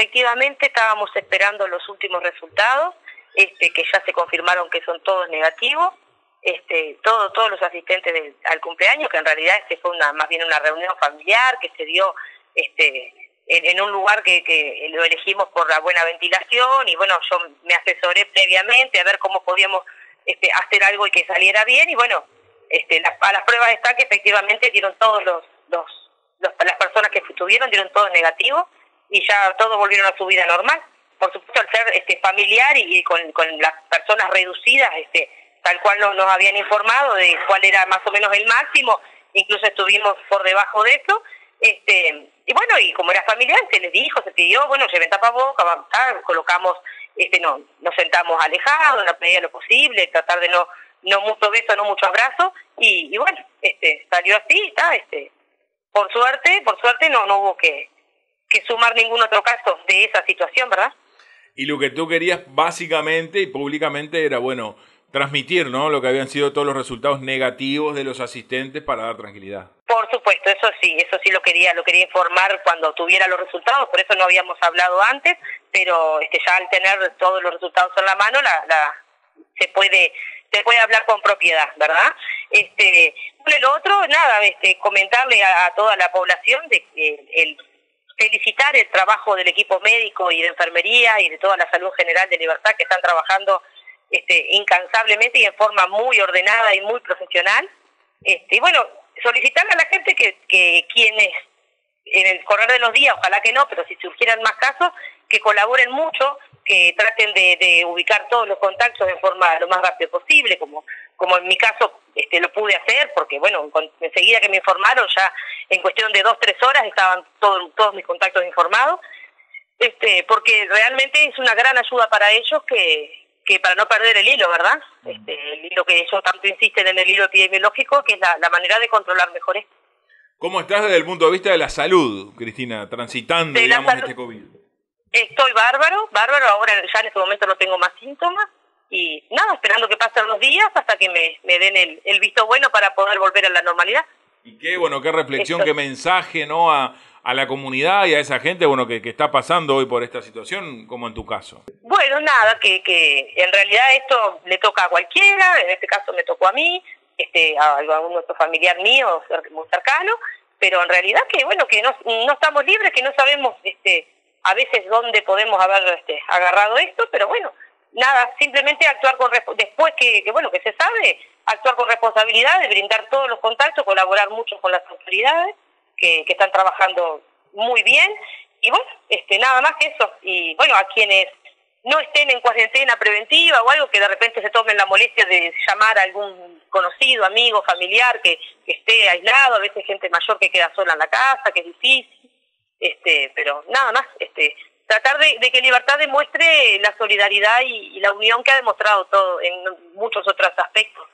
efectivamente estábamos esperando los últimos resultados, este, que ya se confirmaron que son todos negativos, este, todo, todos los asistentes al cumpleaños, que en realidad este fue una, más bien una reunión familiar que se dio este, en, un lugar que, que lo elegimos por la buena ventilación y bueno, yo me asesoré previamente a ver cómo podíamos este, hacer algo y que saliera bien y bueno, este, a las pruebas está que efectivamente dieron todos los, los, las personas que estuvieron dieron todo negativo y ya todos volvieron a su vida normal. Por supuesto, al ser este, familiar y, con, con las personas reducidas, este, tal cual nos, nos habían informado de cuál era más o menos el máximo, incluso estuvimos por debajo de eso, este, y bueno, y como era familiar, se les dijo, se pidió, bueno, lleven tapabocas, vamos, colocamos, este, no, nos sentamos alejados en la medida de lo posible, tratar de no, no mucho beso, no mucho abrazo, y, y bueno, este, salió así, está, este, por suerte, por suerte no, no hubo que, que sumar ningún otro caso de esa situación, ¿verdad? Y lo que tú querías básicamente y públicamente era, bueno, transmitir, ¿no? Lo que habían sido todos los resultados negativos de los asistentes para dar tranquilidad. Por supuesto, eso sí, eso sí lo quería, lo quería informar cuando tuviera los resultados, por eso no habíamos hablado antes, pero este ya al tener todos los resultados en la mano, la, la se puede se puede hablar con propiedad, ¿verdad? Este, bueno, lo otro, nada, este, comentarle a, toda la población de que el felicitar el trabajo del equipo médico y de enfermería y de toda la salud general de Libertad que están trabajando este, incansablemente y en forma muy ordenada y muy profesional. Este, y bueno, solicitarle a la gente que, que quienes en el correr de los días, ojalá que no, pero si surgieran más casos, que colaboren mucho, que traten de, de ubicar todos los contactos de forma lo más rápido posible, como, como en mi caso este, lo pude hacer, porque bueno, enseguida que me informaron, ya en cuestión de dos, tres horas estaban todos, todos mis contactos informados, este, porque realmente es una gran ayuda para ellos que, que para no perder el hilo, ¿verdad? Este, el hilo que ellos tanto insisten en el hilo epidemiológico, que es la, manera de controlar mejor esto. ¿Cómo estás desde el punto de vista de la salud, Cristina, transitando, digamos, este COVID? Estoy bárbaro, bárbaro, ahora ya en este momento no tengo más síntomas y nada, esperando que pasen los días hasta que me, me den el, el visto bueno para poder volver a la normalidad. Y qué, bueno, qué reflexión, qué mensaje, ¿no? A, a la comunidad y a esa gente bueno que, que, está pasando hoy por esta situación, como en tu caso? Bueno, nada, que, que en realidad esto le toca a cualquiera, en este caso me tocó a mí, este, a algún otro familiar mío muy cercano, pero en realidad que bueno, que no, no estamos libres, que no sabemos este, a veces dónde podemos haber este, agarrado esto, pero bueno, nada, simplemente actuar con después que, que bueno que se sabe, actuar con responsabilidad, de brindar todos los contactos, colaborar mucho con las autoridades que, que están trabajando muy bien. Y bueno, este, nada más que eso. Y bueno, a quienes no estén en cuarentena preventiva o algo, que de repente se tomen la molestia de llamar a algún conocido, amigo, familiar que, que esté aislado, a veces gente mayor que queda sola en la casa, que es difícil, este, pero nada más, este, tratar de, que Libertad demuestre la solidaridad y, y la unión que ha demostrado todo en muchos otros aspectos.